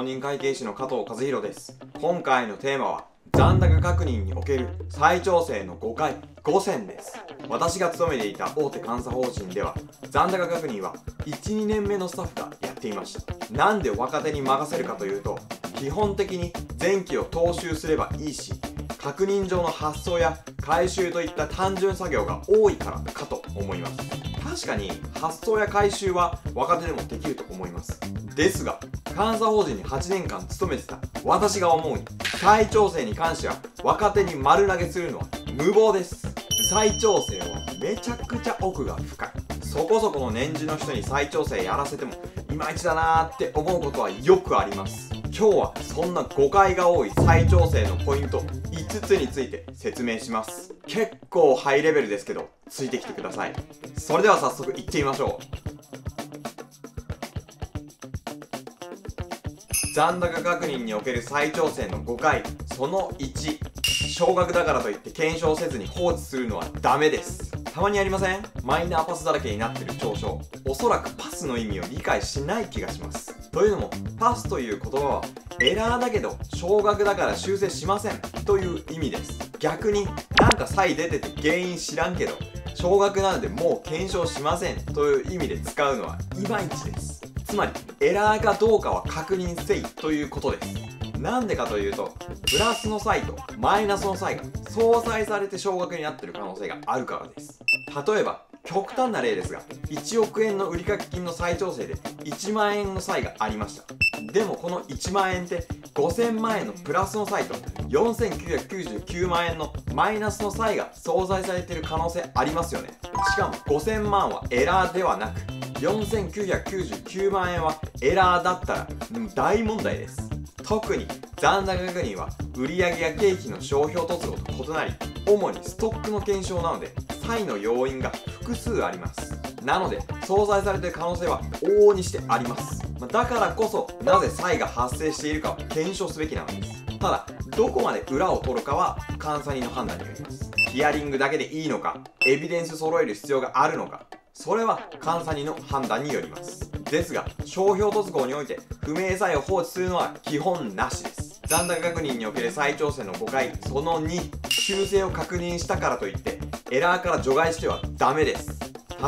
公認会計士の加藤和弘です。今回のテーマは残高確認における再調整の5回5選です。私が勤めていた大手監査法人では残高確認は12年目のスタッフがやっていました。なんで若手に任せるかというと基本的に前期を踏襲すればいいし確認上の発送や回収といった単純作業が多いからかと思います。確かに発送や回収は若手でもできると思います。ですが監査法人に8年間勤めてた。私が思うに再調整に関しては若手に丸投げするのは無謀です。再調整はめちゃくちゃ奥が深い。そこそこの年次の人に再調整やらせてもいまいちだなーって思うことはよくあります。今日はそんな誤解が多い再調整のポイント5つについて説明します。結構ハイレベルですけどついてきてください。それでは早速いってみましょう。残高確認における再調整の5回その1少額だからといって検証せずに放置するのはダメです。たまにありません？マイナーパスだらけになってる長所おそらくパスの意味を理解しない気がします。というのもパスという言葉はエラーだけど少額だから修正しません。という意味です。逆になんか差異出てて原因知らんけど少額なのでもう検証しません。という意味で使うのはいまいちです。つまりエラーかどうかは確認せいということです。なんでかというとプラスの際とマイナスの際が相殺されて少額になってる可能性があるからです。例えば極端な例ですが1億円の売掛金の再調整で1万円の際がありました。でもこの1万円って5000万円のプラスの際と4999万円のマイナスの際が相殺されている可能性ありますよね。しかも5000万はエラーではなく4999万円はエラーだったら大問題です。特に残高確認は売上や経費の商標突合と異なり主にストックの検証なので差異の要因が複数あります。なので相殺されている可能性は往々にしてあります。だからこそなぜ差異が発生しているかを検証すべきなのです。ただどこまで裏を取るかは監査人の判断によります。ヒアリングだけでいいのかエビデンス揃える必要があるのか。それは監査人の判断によります。ですが商標突合において不明さえを放置するのは基本なしです。残高確認における再調整の5回その2修正を確認したからといってエラーから除外してはダメです。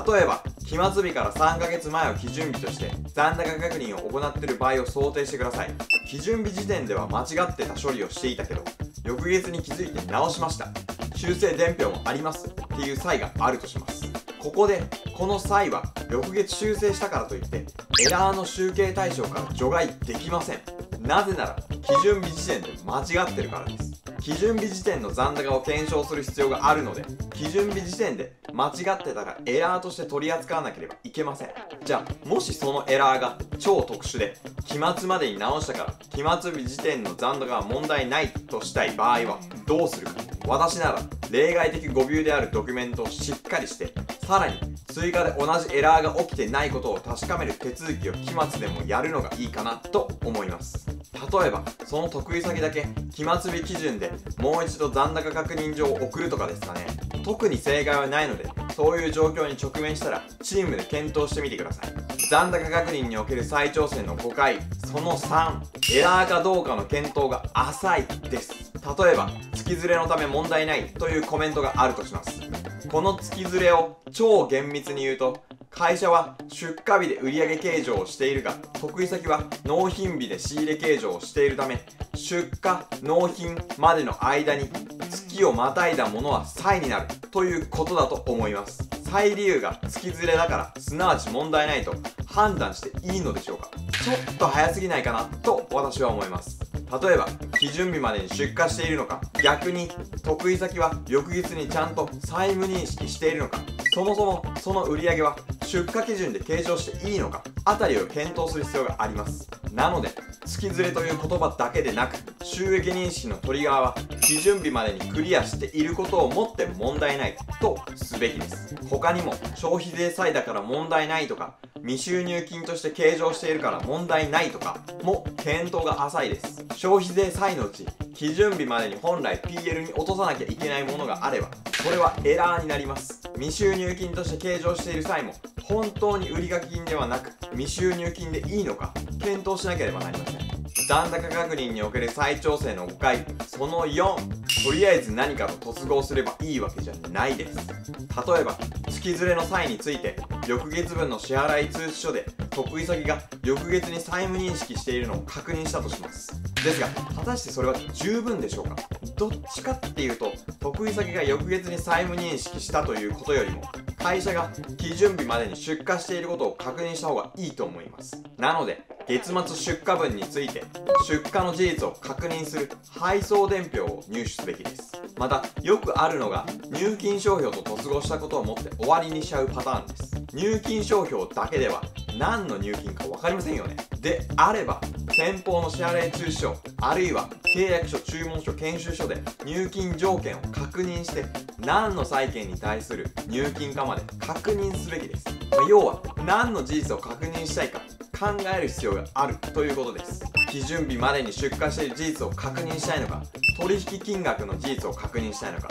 例えば期末日から3ヶ月前を基準日として残高確認を行っている場合を想定してください。基準日時点では間違ってた処理をしていたけど翌月に気づいて直しました。修正伝票もありますっていう際があるとします。ここでこの際は翌月修正したからといってエラーの集計対象から除外できません。なぜなら基準日時点で間違ってるからです。基準日時点の残高を検証する必要があるので基準日時点で間違ってたらエラーとして取り扱わなければいけません。じゃあもしそのエラーが超特殊で期末までに直したから期末日時点の残高が問題ないとしたい場合はどうするか。私なら例外的誤謬であるドキュメントをしっかりしてさらに追加で同じエラーが起きてないことを確かめる手続きを期末でもやるのがいいかなと思います。例えばその得意先だけ期末日基準でもう一度残高確認状を送るとかですかね。特に正解はないのでそういう状況に直面したらチームで検討してみてください。残高確認における再挑戦の5回その3エラーかどうかの検討が浅いです。例えば月ずれのため問題ないというコメントがあるとします。この月ずれを超厳密に言うと会社は出荷日で売上計上をしているが得意先は納品日で仕入れ計上をしているため出荷納品までの間に月をまたいだものは差になるということだと思います。差異理由が月ずれだからすなわち問題ないと判断していいのでしょうか。ちょっと早すぎないかなと私は思います。例えば基準日までに出荷しているのか逆に得意先は翌日にちゃんと債務認識しているのかそもそもその売り上げは出荷基準で計上していいのかあたりを検討する必要があります。なので月ずれという言葉だけでなく収益認識のトリガーは基準日までにクリアしていることをもって問題ないとすべきです。他にも消費税債だから問題ないとか未収入金として計上しているから問題ないとかも検討が浅いです。消費税債のうち基準日までに本来 PL に落とさなきゃいけないものがあればそれはエラーになります。未収入金として計上している際も本当に売掛金ではなく未収入金でいいのか検討しなければなりません。残高確認における再調整の誤解その4とりあえず何かと突合すればいいわけじゃないです。例えば月ずれの際について翌月分の支払い通知書で得意先が翌月に債務認識しているのを確認したとします。ですが果たしてそれは十分でしょうか？どっちかっていうと得意先が翌月に債務認識したということよりも会社が基準日までに出荷していることを確認した方がいいと思います。なので月末出荷分について出荷の事実を確認する配送伝票を入手すべきです。またよくあるのが入金商標と突合したことをもって終わりにしちゃうパターンです。入金商標だけでは何の入金か分かりませんよね。であれば先方の支払い通知書あるいは契約書注文書研修書で入金条件を確認して何の債権に対する入金かまで確認すべきです、まあ、要は何の事実を確認したいか考える必要があるということです。基準日までに出荷している事実を確認したいのか取引金額の事実を確認したいのか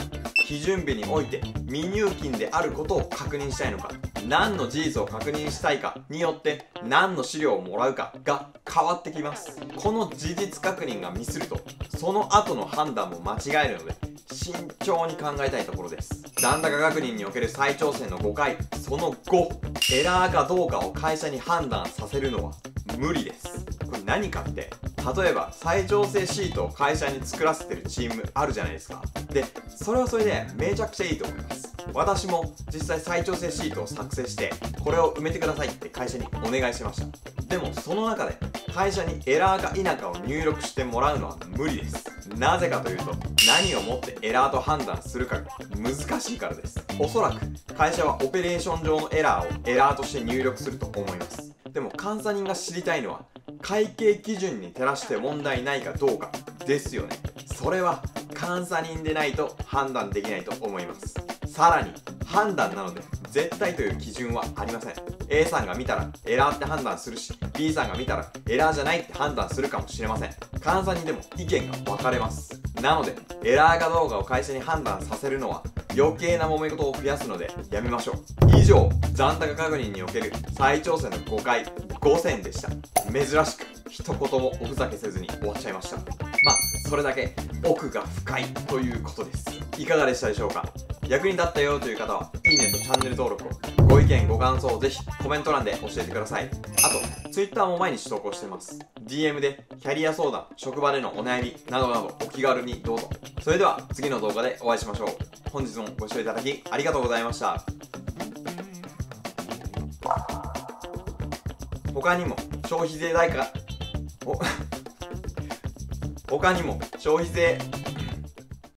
基準日において未入金であることを確認したいのか何の事実を確認したいかによって何の資料をもらうかが変わってきます。この事実確認がミスるとその後の判断も間違えるので慎重に考えたいところです。残高確認における再挑戦の5回その5エラーかどうかを会社に判断させるのは無理です。何かって例えば再調整シートを会社に作らせてるチームあるじゃないですか。でそれはそれでめちゃくちゃいいと思います。私も実際再調整シートを作成してこれを埋めてくださいって会社にお願いしました。でもその中で会社にエラーか否かを入力してもらうのは無理です。なぜかというと何をもってエラーと判断するかが難しいからです。おそらく会社はオペレーション上のエラーをエラーとして入力すると思います。でも監査人が知りたいのは会計基準に照らして問題ないかどうかですよね。それは監査人でないと判断できないと思います。さらに判断なので絶対という基準はありません。A さんが見たらエラーって判断するし B さんが見たらエラーじゃないって判断するかもしれません。監査人でも意見が分かれます。なのでエラーかどうかを会社に判断させるのは余計な揉め事を増やすのでやめましょう。以上残高確認における再挑戦の5回5選でした。珍しく一言もおふざけせずに終わっちゃいました。まあそれだけ奥が深いということです。いかがでしたでしょうか？役に立ったよという方はいいねとチャンネル登録をご意見ご感想をぜひコメント欄で教えてください。と。Twitter も毎日投稿してます。DM でキャリア相談職場でのお悩みなどなどお気軽にどうぞ。それでは次の動画でお会いしましょう。本日もご視聴いただきありがとうございました。他にも消費税代価 他にも消費税